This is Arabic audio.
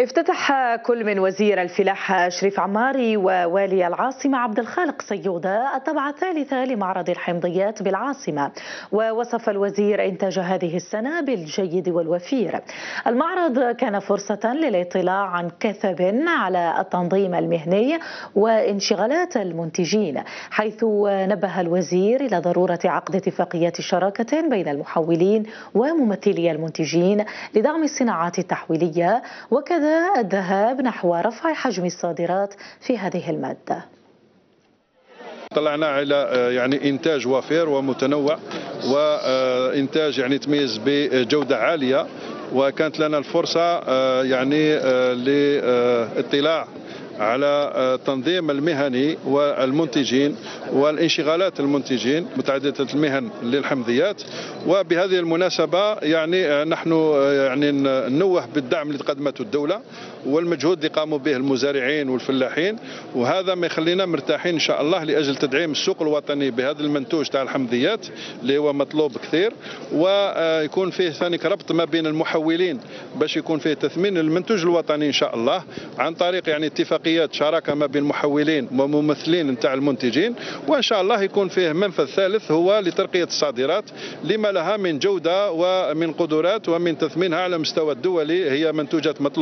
افتتح كل من وزير الفلاحة شريف عماري ووالي العاصمة عبد الخالق سيودة الطبعة الثالثة لمعرض الحمضيات بالعاصمة. ووصف الوزير إنتاج هذه السنة بالجيد والوفير. المعرض كان فرصة للاطلاع عن كثب على التنظيم المهني وانشغالات المنتجين حيث نبه الوزير إلى ضرورة عقد اتفاقيات شراكة بين المحولين وممثلي المنتجين لدعم الصناعات التحويلية وكذا الذهاب نحو رفع حجم الصادرات في هذه المادة. طلعنا على يعني إنتاج وفير ومتنوع وانتاج يعني يتميز بجودة عالية وكانت لنا الفرصة يعني للاطلاع على التنظيم المهني والمنتجين والانشغالات المنتجين متعددة المهن للحمضيات. وبهذه المناسبة يعني نحن يعني ننوه بالدعم اللي قدمته الدولة والمجهود اللي قاموا به المزارعين والفلاحين. وهذا ما يخلينا مرتاحين إن شاء الله لأجل تدعيم السوق الوطني بهذا المنتوج تاع الحمضيات اللي هو مطلوب كثير. ويكون فيه ثاني ربط ما بين المحولين باش يكون فيه تثمين المنتوج الوطني إن شاء الله عن طريق يعني اتفاقيات شراكه ما بين المحولين وممثلين نتاع المنتجين وإن شاء الله يكون فيه منفذ ثالث هو لترقية الصادرات لما لها من جودة ومن قدرات ومن تثمينها على مستوى الدولي هي منتوجات مطلوبة.